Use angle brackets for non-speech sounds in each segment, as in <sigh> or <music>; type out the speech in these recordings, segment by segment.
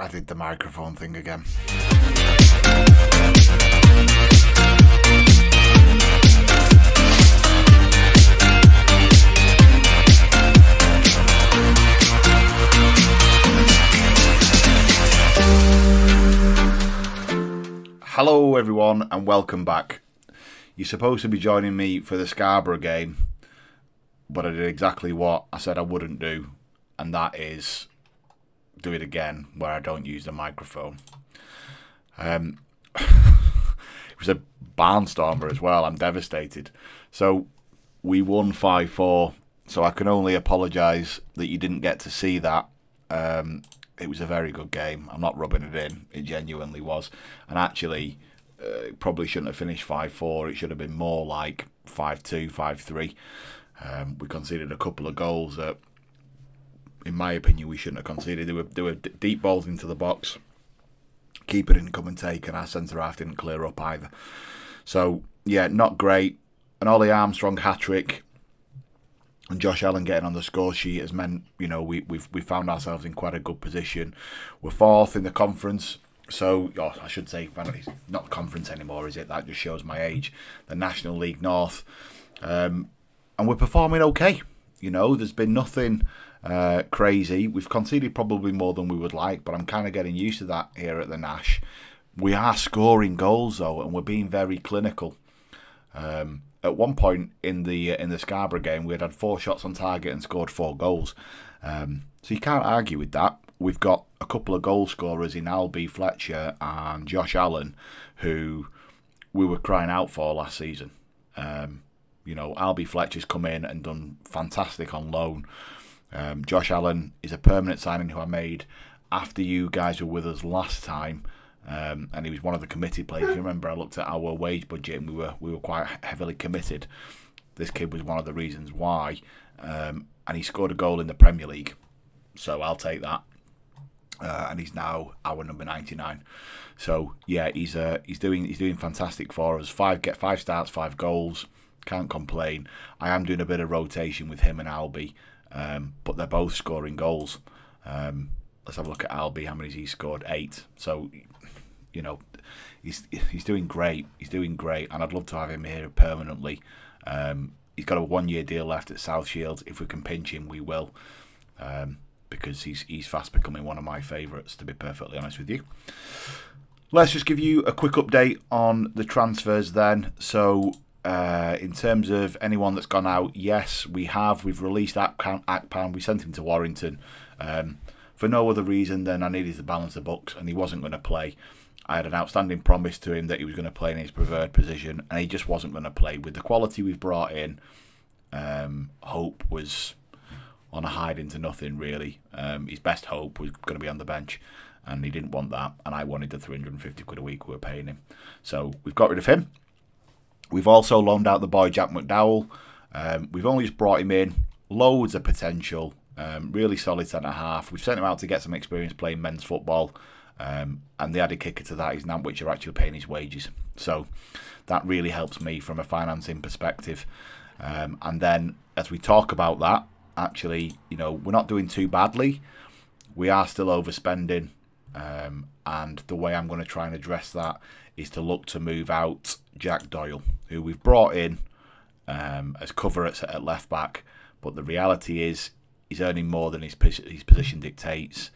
I did the microphone thing again. Hello, everyone, and welcome back. You're supposed to be joining me for the Scarborough game, but I did exactly what I said I wouldn't do, and that is do it again where I don't use the microphone. Um, <laughs> it was a barnstormer as well. I'm devastated. So we won 5 4. So I can only apologise that you didn't get to see that. Um, it was a very good game. I'm not rubbing it in. It genuinely was. And actually, uh, probably shouldn't have finished 5 4. It should have been more like 5 2, 5 3. Um, we conceded a couple of goals in my opinion, we shouldn't have conceded. There were, there were deep balls into the box. Keeper didn't come and take, and our centre half didn't clear up either. So, yeah, not great. An Ollie Armstrong hat trick and Josh Allen getting on the score sheet has meant you know we we've we found ourselves in quite a good position. We're fourth in the conference, so oh, I should say not conference anymore, is it? That just shows my age. The National League North, um, and we're performing okay. You know, there's been nothing uh, crazy. We've conceded probably more than we would like, but I'm kind of getting used to that here at the Nash. We are scoring goals though, and we're being very clinical. Um, at one point in the uh, in the Scarborough game, we had had four shots on target and scored four goals. Um, so you can't argue with that. We've got a couple of goal scorers in Albie Fletcher and Josh Allen, who we were crying out for last season. Um, you know, Albie Fletcher's come in and done fantastic on loan. Um, Josh Allen is a permanent signing who I made after you guys were with us last time. Um, and he was one of the committed players. You remember, I looked at our wage budget, and we were we were quite heavily committed. This kid was one of the reasons why, um, and he scored a goal in the Premier League, so I'll take that. Uh, and he's now our number ninety nine. So yeah, he's uh, he's doing he's doing fantastic for us. Five get five starts, five goals. Can't complain. I am doing a bit of rotation with him and Albie, um, but they're both scoring goals. Um, let's have a look at Albie. How many he scored? Eight. So you know, he's he's doing great. He's doing great, and I'd love to have him here permanently. Um, he's got a one-year deal left at South Shields. If we can pinch him, we will, um, because he's he's fast becoming one of my favourites. To be perfectly honest with you. Let's just give you a quick update on the transfers then. So, uh, in terms of anyone that's gone out, yes, we have. We've released Akpan. We sent him to Warrington um, for no other reason than I needed to balance the books, and he wasn't going to play. I had an outstanding promise to him that he was going to play in his preferred position, and he just wasn't going to play. With the quality we've brought in, um, Hope was on a hide into nothing, really. Um, his best hope was going to be on the bench, and he didn't want that, and I wanted the 350 quid a week we were paying him. So we've got rid of him. We've also loaned out the boy Jack McDowell. Um, we've only just brought him in. Loads of potential. Um, really solid centre half. We've sent him out to get some experience playing men's football. Um, and the added kicker to that is Nantwich are actually paying his wages. So that really helps me from a financing perspective. Um, and then as we talk about that, actually, you know, we're not doing too badly. We are still overspending. Um, and the way I'm going to try and address that is to look to move out Jack Doyle, who we've brought in um, as cover at, at left back. But the reality is he's earning more than his, his position dictates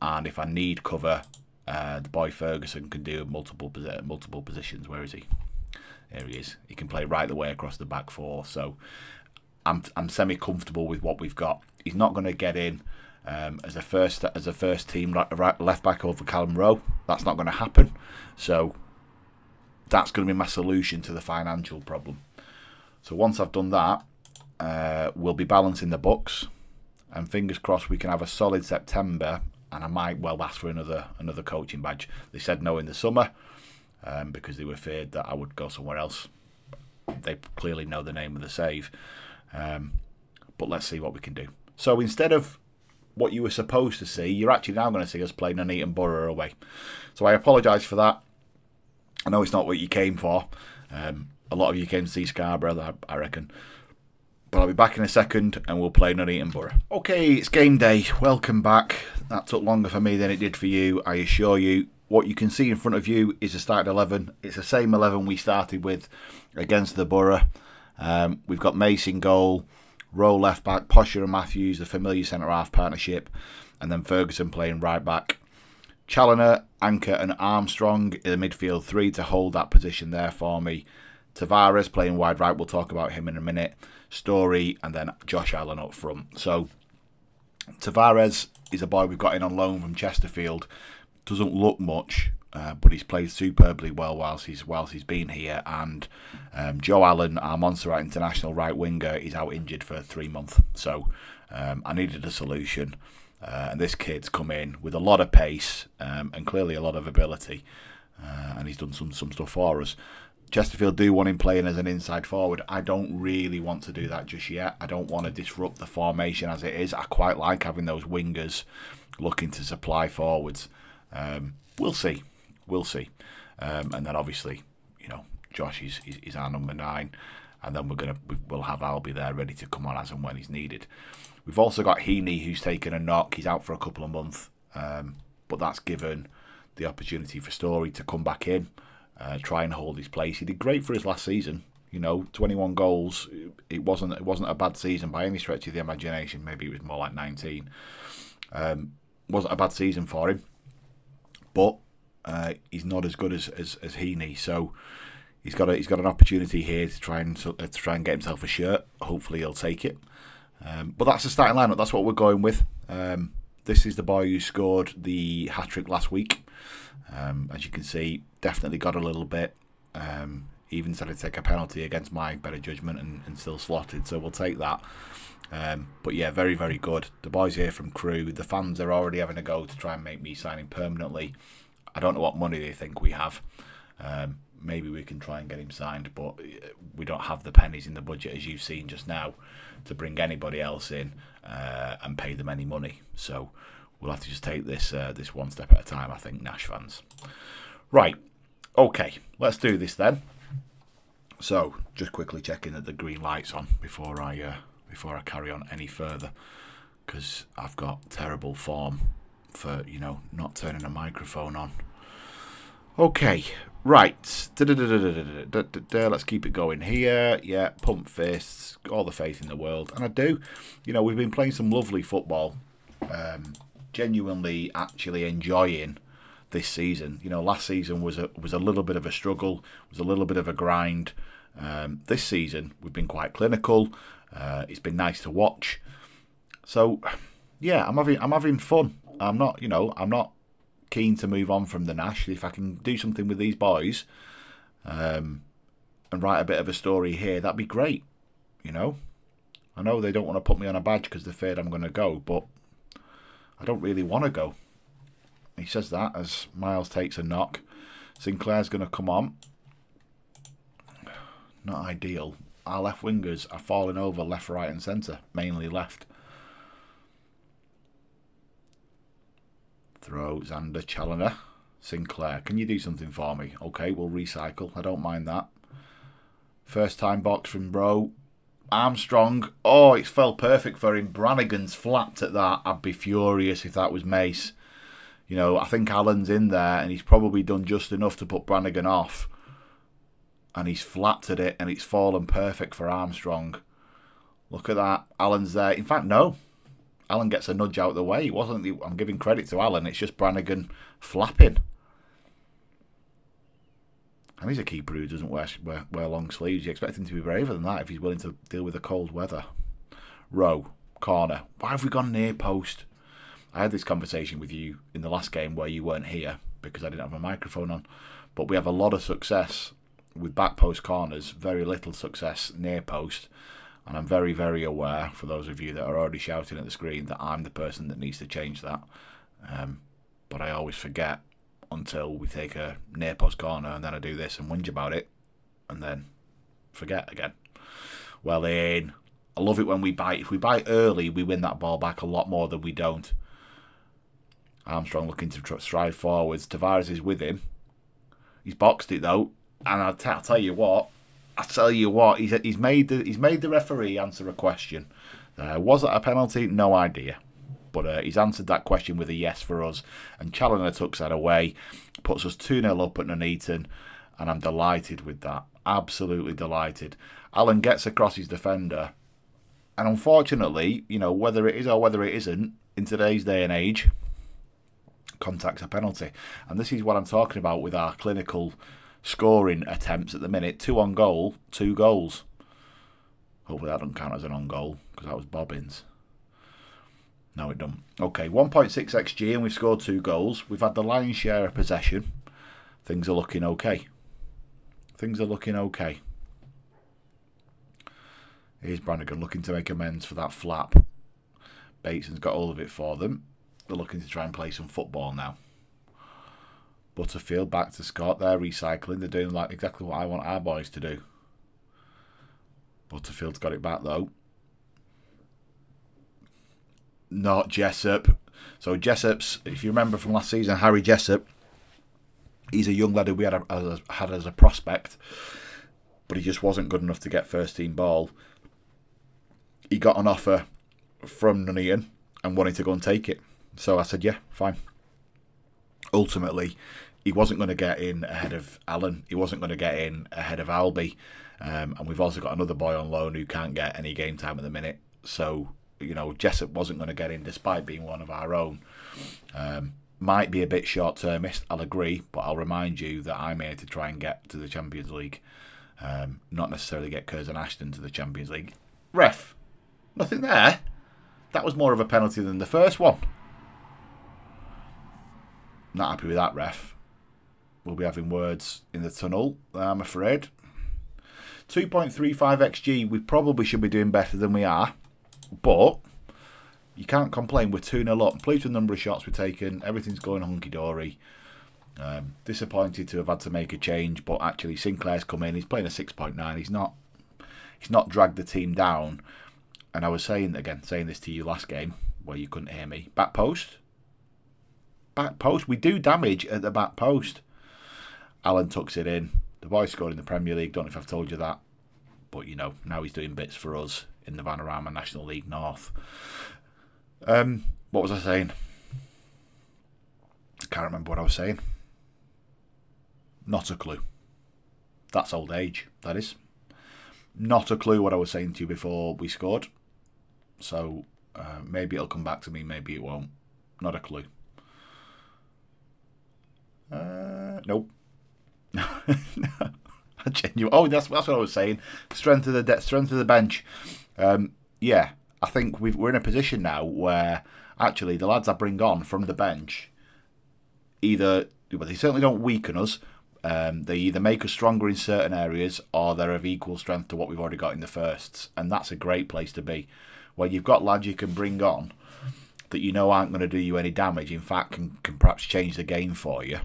and if I need cover, uh, the boy Ferguson can do multiple multiple positions. Where is he? There he is. He can play right the way across the back four. So I'm I'm semi comfortable with what we've got. He's not going to get in um, as a first as a first team left back over Callum Rowe. That's not going to happen. So that's going to be my solution to the financial problem. So once I've done that, uh, we'll be balancing the books, and fingers crossed we can have a solid September and I might well ask for another another coaching badge. They said no in the summer um, because they were feared that I would go somewhere else. They clearly know the name of the save, um, but let's see what we can do. So instead of what you were supposed to see, you're actually now going to see us play Nuneaton Borough away. So I apologise for that. I know it's not what you came for. Um, a lot of you came to see Scarborough, I reckon. But I'll be back in a second and we'll play Nuneaton Borough. Okay, it's game day. Welcome back. That took longer for me than it did for you, I assure you. What you can see in front of you is a starting 11. It's the same 11 we started with against the Borough. Um, we've got Mason goal, Rowe left back, Posher and Matthews, the familiar centre half partnership, and then Ferguson playing right back. Challoner, Anchor, and Armstrong in the midfield three to hold that position there for me. Tavares playing wide right. We'll talk about him in a minute. Story, and then Josh Allen up front. So Tavares is a boy we've got in on loan from Chesterfield. Doesn't look much, uh, but he's played superbly well whilst he's whilst he's been here. And um, Joe Allen, our Montserrat international right winger, is out injured for three months. So um, I needed a solution. Uh, and this kid's come in with a lot of pace um, and clearly a lot of ability, uh, and he's done some some stuff for us. Chesterfield do want him playing as an inside forward. I don't really want to do that just yet. I don't want to disrupt the formation as it is. I quite like having those wingers looking to supply forwards. Um, we'll see. We'll see. Um, and then obviously, you know, Josh is, is, is our number nine. And then we're gonna we'll have Albie there ready to come on as and when he's needed. We've also got Heaney who's taken a knock. He's out for a couple of months, um, but that's given the opportunity for Story to come back in uh, try and hold his place. He did great for his last season. You know, 21 goals. It wasn't it wasn't a bad season by any stretch of the imagination. Maybe it was more like 19. Um, wasn't a bad season for him, but uh, he's not as good as as, as Heaney. So he's got a, he's got an opportunity here to try and to try and get himself a shirt. Hopefully he'll take it. Um, but that's the starting lineup. That's what we're going with. Um, this is the boy who scored the hat trick last week. Um, as you can see, definitely got a little bit. Um, even started to take a penalty against my better judgment and, and still slotted, so we'll take that. Um, but yeah, very, very good. The boys here from Crewe, the fans are already having a go to try and make me sign permanently. I don't know what money they think we have. Um, maybe we can try and get him signed, but we don't have the pennies in the budget, as you've seen just now, to bring anybody else in uh, and pay them any money. So we'll have to just take this uh, this one step at a time, I think, Nash fans. Right, okay, let's do this then. So, just quickly checking that the green light's on before I uh, before I carry on any further, because I've got terrible form for you know not turning a microphone on. Okay, right. Let's keep it going here. Yeah, pump fists, all the faith in the world, and I do. You know, we've been playing some lovely football. Um, genuinely actually enjoying this season. You know, last season was a was a little bit of a struggle, was a little bit of a grind. Um, this season we've been quite clinical. Uh, it's been nice to watch. So, yeah, I'm having I'm having fun. I'm not, you know, I'm not keen to move on from the Nash. If I can do something with these boys, um, and write a bit of a story here, that'd be great. You know, I know they don't want to put me on a badge because they're afraid I'm going to go, but I don't really want to go. He says that as Miles takes a knock. Sinclair's going to come on. Not ideal. Our left wingers are falling over left, right and centre. Mainly left. Throw Xander Challinor. Sinclair, can you do something for me? Okay, we'll recycle. I don't mind that. First time box from Bro. Armstrong, oh, it fell perfect for him. Brannigan's flapped at that. I'd be furious if that was Mace. You know, I think Allen's in there and he's probably done just enough to put Brannigan off. And he's flapped at it and it's fallen perfect for Armstrong. Look at that. Allen's there. In fact, no. Allen gets a nudge out of the way. It wasn't. I'm giving credit to Allen. It's just Brannigan flapping. And he's a keeper who doesn't wear, wear, wear long sleeves. You expect him to be braver than that if he's willing to deal with the cold weather. Rowe, corner. Why have we gone near post? I had this conversation with you in the last game where you weren't here because I didn't have my microphone on. But we have a lot of success with back post corners, very little success near post. And I'm very, very aware, for those of you that are already shouting at the screen, that I'm the person that needs to change that. Um, but I always forget until we take a near post corner and then I do this and whinge about it and then forget again. Well in. I love it when we bite. If we bite early, we win that ball back a lot more than we don't. Armstrong looking to stride forwards. Tavares is with him. He's boxed it though, and I'll, I'll tell you what. I tell you what. He's he's made the he's made the referee answer a question. Uh, was it a penalty? No idea. But uh, he's answered that question with a yes for us. And Challoner tucks that away, puts us 2 0 up at Nuneaton. And I'm delighted with that. Absolutely delighted. Allen gets across his defender. And unfortunately, you know, whether it is or whether it isn't, in today's day and age, contact's a penalty. And this is what I'm talking about with our clinical scoring attempts at the minute. Two on goal, two goals. Hopefully that doesn't count as an on goal because that was Bobbins. No, it don't. Okay, 1.6 xg and we've scored two goals. We've had the lion's share of possession. Things are looking okay. Things are looking okay. Here's Brannigan looking to make amends for that flap. Bateson's got all of it for them. They're looking to try and play some football now. Butterfield back to Scott. They're recycling. They're doing like exactly what I want our boys to do. Butterfield's got it back though. Not Jessop. So Jessop's, if you remember from last season, Harry Jessop, he's a young lad who we had, a, had as a prospect, but he just wasn't good enough to get first team ball. He got an offer from Nuneaton and wanted to go and take it. So I said, yeah, fine. Ultimately, he wasn't going to get in ahead of Allen. He wasn't going to get in ahead of Albie. Um, and we've also got another boy on loan who can't get any game time at the minute. So, you know, Jessop wasn't going to get in despite being one of our own. Um, might be a bit short termist, I'll agree, but I'll remind you that I'm here to try and get to the Champions League. Um, not necessarily get Curzon Ashton to the Champions League. Ref, nothing there. That was more of a penalty than the first one. Not happy with that, ref. We'll be having words in the tunnel, I'm afraid. 2.35 XG, we probably should be doing better than we are. But you can't complain. We're 2 0 up. Pleased with the number of shots we've taken. Everything's going hunky dory. Um, disappointed to have had to make a change, but actually Sinclair's come in. He's playing a 6.9. He's not. He's not dragged the team down. And I was saying again, saying this to you last game where you couldn't hear me. Back post. Back post. We do damage at the back post. Allen tucks it in. The boy scored in the Premier League. Don't know if I've told you that. But, you know, now he's doing bits for us in the Vanarama National League North. Um, what was I saying? I can't remember what I was saying. Not a clue. That's old age, that is. Not a clue what I was saying to you before we scored. So uh, maybe it'll come back to me, maybe it won't. Not a clue. Uh, nope. <laughs> <laughs> Genuine. Oh, that's that's what I was saying. Strength of the de- strength of the bench. Um, yeah, I think we are in a position now where actually the lads I bring on from the bench either well, they certainly don't weaken us. Um, they either make us stronger in certain areas or they're of equal strength to what we've already got in the firsts, and that's a great place to be. Where you've got lads you can bring on that you know aren't going to do you any damage. In fact, can can perhaps change the game for you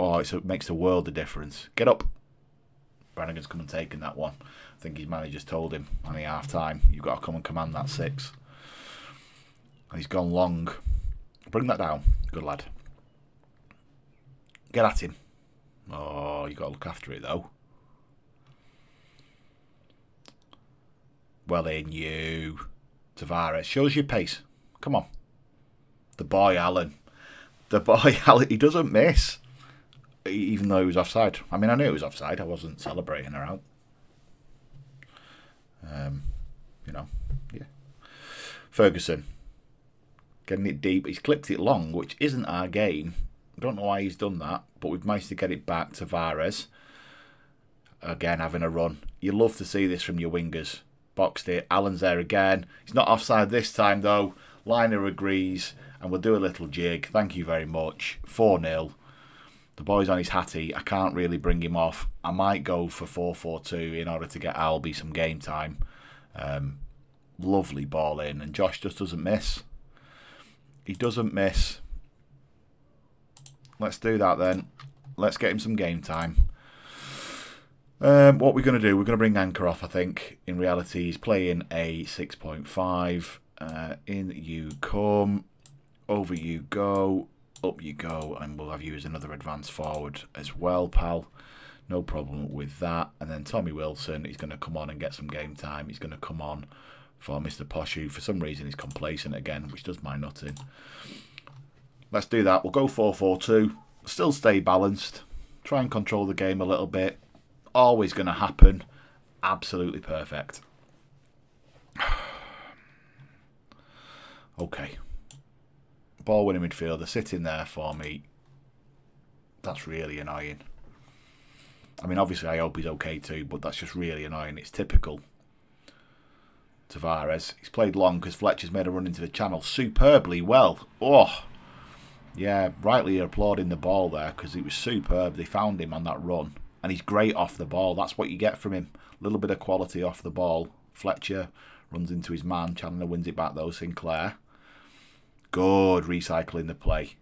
oh, it makes the world a difference. Get up. Brannigan's come and taken that one. I think his manager's told him on the half time, you've got to come and command that six. And he's gone long. Bring that down. Good lad. Get at him. Oh, you got to look after it though. Well in you. Tavares. Shows your pace. Come on. The boy Allen. The boy <laughs> Allen. He doesn't miss even though he was offside. I mean, I knew it was offside. I wasn't celebrating her out. Um, you know, yeah. Ferguson getting it deep. He's clipped it long, which isn't our game. I don't know why he's done that, but we've managed to get it back to Vares. Again, having a run. You love to see this from your wingers. Boxed it. Allen's there again. He's not offside this time, though. Liner agrees, and we'll do a little jig. Thank you very much. 4 0. The boy's on his hatty. I can't really bring him off. I might go for 4-4-2 in order to get Albie some game time. Um, lovely ball in, and Josh just doesn't miss. He doesn't miss. Let's do that then. Let's get him some game time. Um, what we're going to do, we're going to bring Anchor off, I think. In reality, he's playing a 6.5. Uh, in you come. Over you go up you go and we'll have you as another advance forward as well pal no problem with that and then Tommy Wilson he's going to come on and get some game time he's going to come on for Mr. Posh, who for some reason is complacent again, which does my nothing. Let's do that. We'll go 4-4-2. Still stay balanced. Try and control the game a little bit. Always going to happen. Absolutely perfect. <sighs> okay. Ball winning midfielder sitting there for me. That's really annoying. I mean, obviously, I hope he's okay too, but that's just really annoying. It's typical. Tavares. He's played long because Fletcher's made a run into the channel superbly well. Oh, yeah, rightly applauding the ball there because it was superb. They found him on that run, and he's great off the ball. That's what you get from him. A little bit of quality off the ball. Fletcher runs into his man. Chandler wins it back though. Sinclair. Good recycling the play.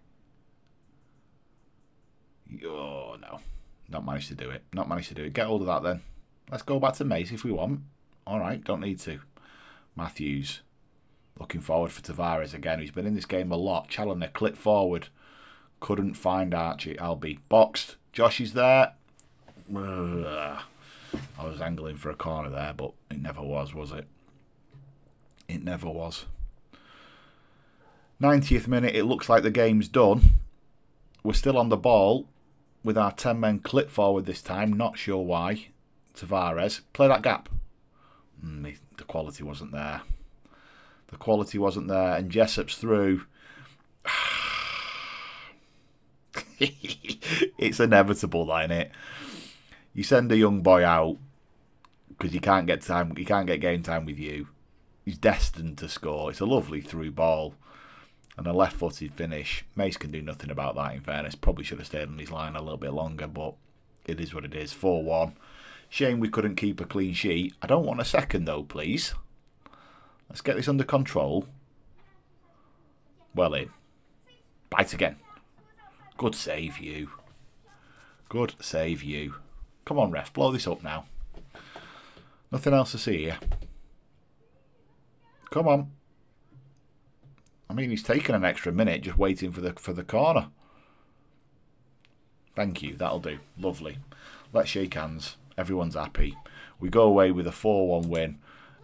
Oh, no. Not managed to do it. Not managed to do it. Get hold of that then. Let's go back to Mace if we want. All right, don't need to. Matthews. Looking forward for Tavares again, He's been in this game a lot. Challoner clip forward. Couldn't find Archie. Albie boxed. Josh is there. <sighs> I was angling for a corner there, but it never was, was it? It never was. 90th minute, it looks like the game's done. We're still on the ball with our 10 men clip forward this time. Not sure why. Tavares. Play that gap. Mm, the quality wasn't there. The quality wasn't there, and Jessop's through. <sighs> it's inevitable, that, it? You send a young boy out because you can't get time. You can't get game time with you. He's destined to score. It's a lovely through ball and a left-footed finish. Mace can do nothing about that. In fairness, probably should have stayed on his line a little bit longer, but it is what it is. Four-one. Shame we couldn't keep a clean sheet. I don't want a second though, please. Let's get this under control. Well in. Bite again. Good save, you. Good save, you. Come on, ref. Blow this up now. Nothing else to see here. Come on. I mean, he's taken an extra minute just waiting for the for the corner. Thank you. That'll do. Lovely. Let's shake hands. Everyone's happy. We go away with a 4-1 win.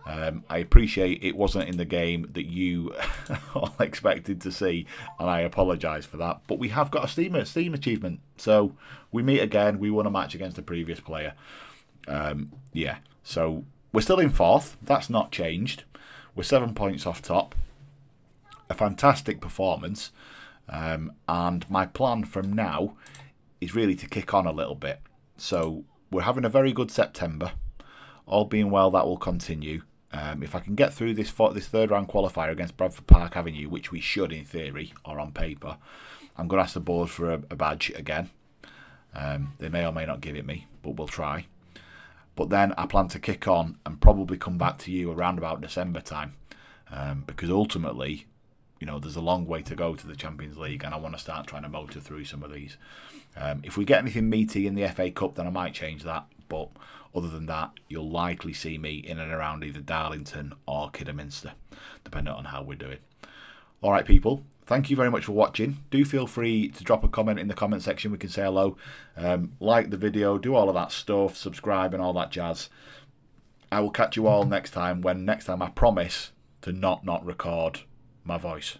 Um, I appreciate it wasn't in the game that you <laughs> all expected to see, and I apologise for that. But we have got a Steam, Steam achievement. So we meet again. We won a match against the previous player. Um, yeah, so we're still in fourth. That's not changed. We're seven points off top. A fantastic performance. Um, and my plan from now is really to kick on a little bit. So we're having a very good September. All being well, that will continue. Um, if I can get through this this third round qualifier against Bradford Park Avenue, which we should in theory or on paper, I'm going to ask the board for a, a badge again. Um, they may or may not give it me, but we'll try. But then I plan to kick on and probably come back to you around about December time, um, because ultimately, you know, there's a long way to go to the Champions League, and I want to start trying to motor through some of these. Um, if we get anything meaty in the FA Cup, then I might change that. But other than that, you'll likely see me in and around either Darlington or Kidderminster, depending on how we're doing. All right, people. Thank you very much for watching. Do feel free to drop a comment in the comment section. We can say hello. Um, like the video, do all of that stuff, subscribe and all that jazz. I will catch you all next time when next time I promise to not not record my voice.